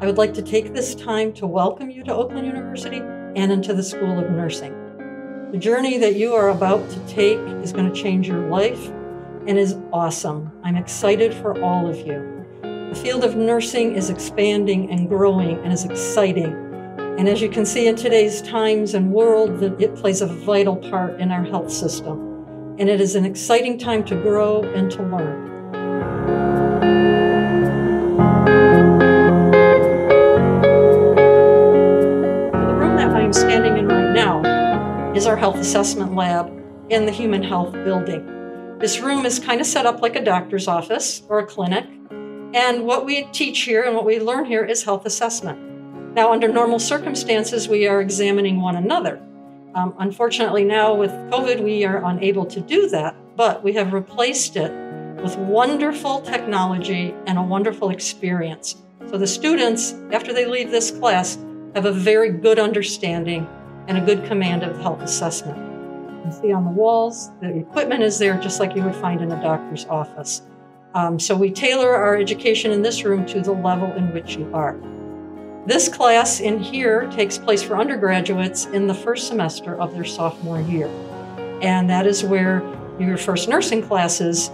I would like to take this time to welcome you to Oakland University and into the School of Nursing. The journey that you are about to take is going to change your life and is awesome. I'm excited for all of you. The field of nursing is expanding and growing and is exciting. And as you can see in today's times and world, it plays a vital part in our health system. And it is an exciting time to grow and to learn. Our health assessment lab in the Human Health building. This room is kind of set up like a doctor's office or a clinic. And what we teach here and what we learn here is health assessment. Now, under normal circumstances, we are examining one another. Um, unfortunately, now with COVID, we are unable to do that, but we have replaced it with wonderful technology and a wonderful experience. So the students, after they leave this class, have a very good understanding and a good command of health assessment. You see on the walls, the equipment is there just like you would find in a doctor's office. Um, so we tailor our education in this room to the level in which you are. This class in here takes place for undergraduates in the first semester of their sophomore year. And that is where your first nursing classes,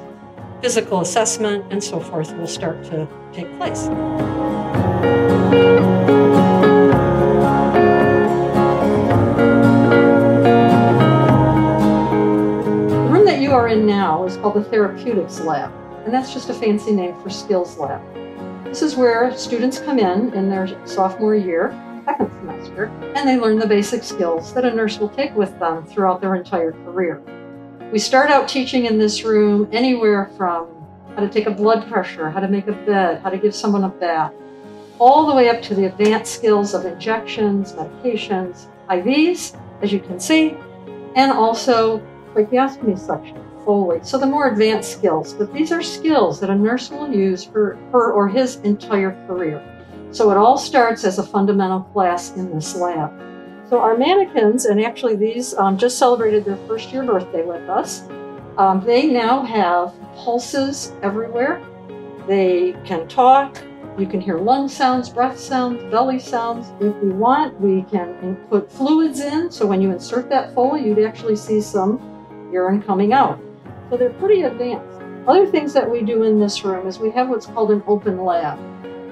physical assessment, and so forth will start to take place. Is called the Therapeutics Lab, and that's just a fancy name for Skills Lab. This is where students come in in their sophomore year, second semester, and they learn the basic skills that a nurse will take with them throughout their entire career. We start out teaching in this room anywhere from how to take a blood pressure, how to make a bed, how to give someone a bath, all the way up to the advanced skills of injections, medications, IVs, as you can see, and also tracheostomy suction. So the more advanced skills, but these are skills that a nurse will use for her or his entire career. So it all starts as a fundamental class in this lab. So our mannequins, and actually these um, just celebrated their first year birthday with us, um, they now have pulses everywhere. They can talk. You can hear lung sounds, breath sounds, belly sounds. If we want, we can put fluids in. So when you insert that Foley, you'd actually see some urine coming out. So they're pretty advanced. Other things that we do in this room is we have what's called an open lab.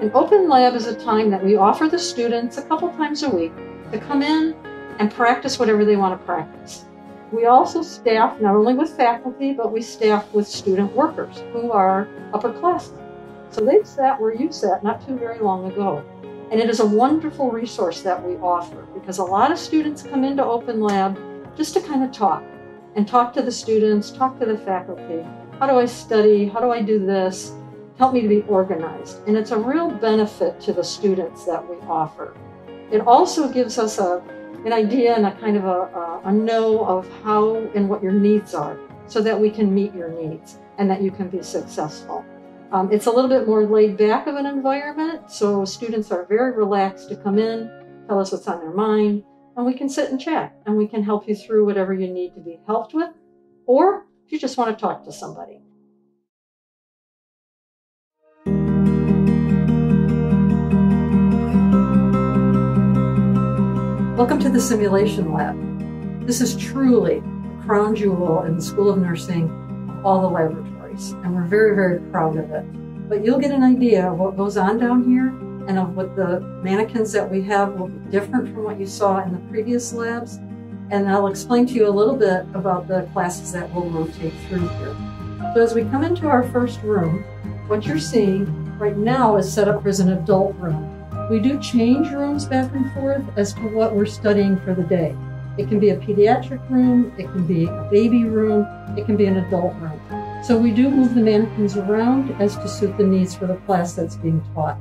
An open lab is a time that we offer the students a couple times a week to come in and practice whatever they want to practice. We also staff not only with faculty, but we staff with student workers who are upperclassmen. So they've sat where you sat not too very long ago. And it is a wonderful resource that we offer because a lot of students come into Open Lab just to kind of talk and talk to the students, talk to the faculty. How do I study? How do I do this? Help me to be organized. And it's a real benefit to the students that we offer. It also gives us a, an idea and a kind of a, a, a know of how and what your needs are so that we can meet your needs and that you can be successful. Um, it's a little bit more laid back of an environment, so students are very relaxed to come in, tell us what's on their mind, and we can sit and chat and we can help you through whatever you need to be helped with, or if you just want to talk to somebody. Welcome to the Simulation Lab. This is truly the crown jewel in the School of Nursing of all the laboratories, and we're very, very proud of it. But you'll get an idea of what goes on down here and of what the mannequins that we have will be different from what you saw in the previous labs. And I'll explain to you a little bit about the classes that will rotate through here. So as we come into our first room, what you're seeing right now is set up as an adult room. We do change rooms back and forth as to what we're studying for the day. It can be a pediatric room, it can be a baby room, it can be an adult room. So we do move the mannequins around as to suit the needs for the class that's being taught.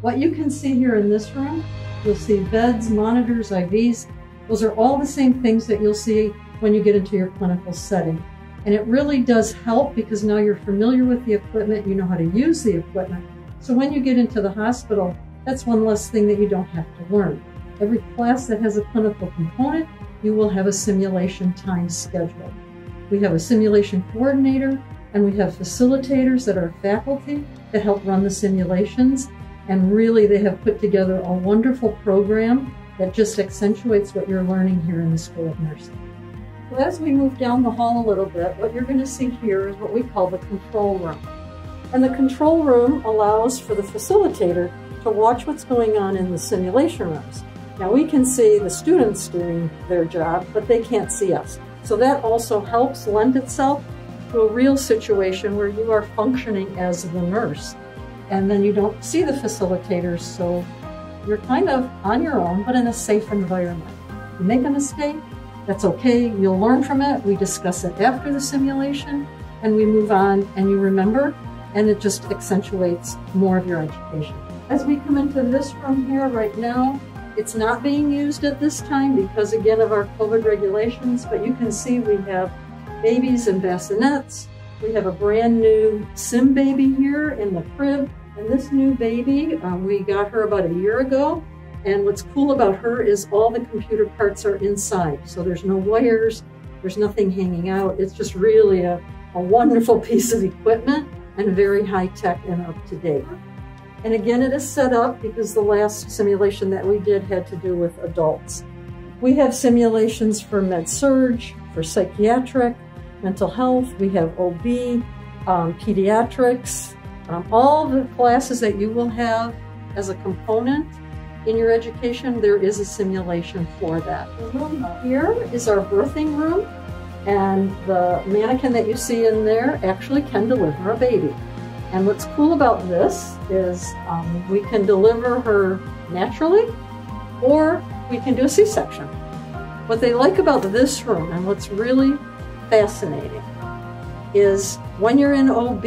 What you can see here in this room, you'll see beds, monitors, IVs. Those are all the same things that you'll see when you get into your clinical setting. And it really does help because now you're familiar with the equipment, you know how to use the equipment. So when you get into the hospital, that's one less thing that you don't have to learn. Every class that has a clinical component, you will have a simulation time schedule. We have a simulation coordinator and we have facilitators that are faculty that help run the simulations. And really, they have put together a wonderful program that just accentuates what you're learning here in the School of Nursing. So as we move down the hall a little bit, what you're going to see here is what we call the control room. And the control room allows for the facilitator to watch what's going on in the simulation rooms. Now we can see the students doing their job, but they can't see us. So that also helps lend itself to a real situation where you are functioning as the nurse. And then you don't see the facilitators, so you're kind of on your own, but in a safe environment. You make a mistake, that's okay. You'll learn from it. We discuss it after the simulation and we move on and you remember and it just accentuates more of your education. As we come into this room here right now, it's not being used at this time because again of our COVID regulations, but you can see we have babies and bassinets. We have a brand new sim baby here in the crib. And this new baby, um, we got her about a year ago. And what's cool about her is all the computer parts are inside. So there's no wires, there's nothing hanging out. It's just really a, a wonderful piece of equipment and very high tech and up to date. And again, it is set up because the last simulation that we did had to do with adults. We have simulations for med-surg, for psychiatric, mental health, we have OB, um, pediatrics, um, all the classes that you will have as a component in your education, there is a simulation for that. The room here is our birthing room, and the mannequin that you see in there actually can deliver a baby. And what's cool about this is um, we can deliver her naturally or we can do a C-section. What they like about this room and what's really fascinating is when you're in OB,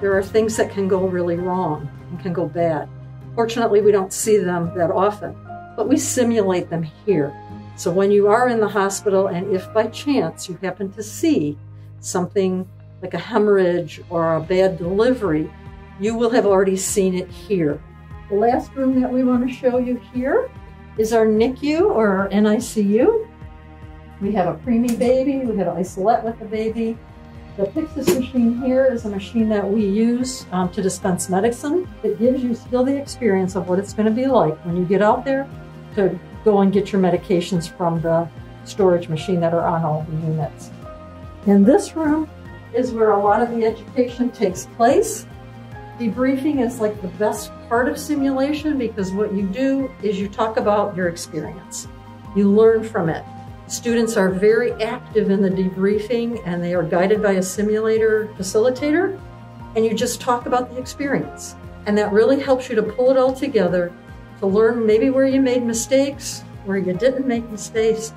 there are things that can go really wrong and can go bad. Fortunately, we don't see them that often, but we simulate them here. So when you are in the hospital and if by chance you happen to see something like a hemorrhage or a bad delivery, you will have already seen it here. The last room that we want to show you here is our NICU or our NICU. We have a preemie baby, we have an isolette with the baby. The Pyxis machine here is a machine that we use um, to dispense medicine. It gives you still the experience of what it's going to be like when you get out there to go and get your medications from the storage machine that are on all the units. In this room, is where a lot of the education takes place. Debriefing is like the best part of simulation because what you do is you talk about your experience. You learn from it. Students are very active in the debriefing and they are guided by a simulator facilitator and you just talk about the experience. And that really helps you to pull it all together to learn maybe where you made mistakes, where you didn't make mistakes,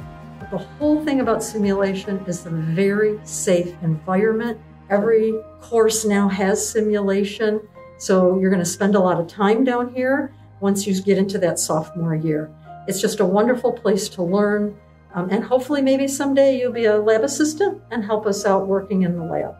the whole thing about simulation is a very safe environment. Every course now has simulation, so you're going to spend a lot of time down here once you get into that sophomore year. It's just a wonderful place to learn, um, and hopefully maybe someday you'll be a lab assistant and help us out working in the lab.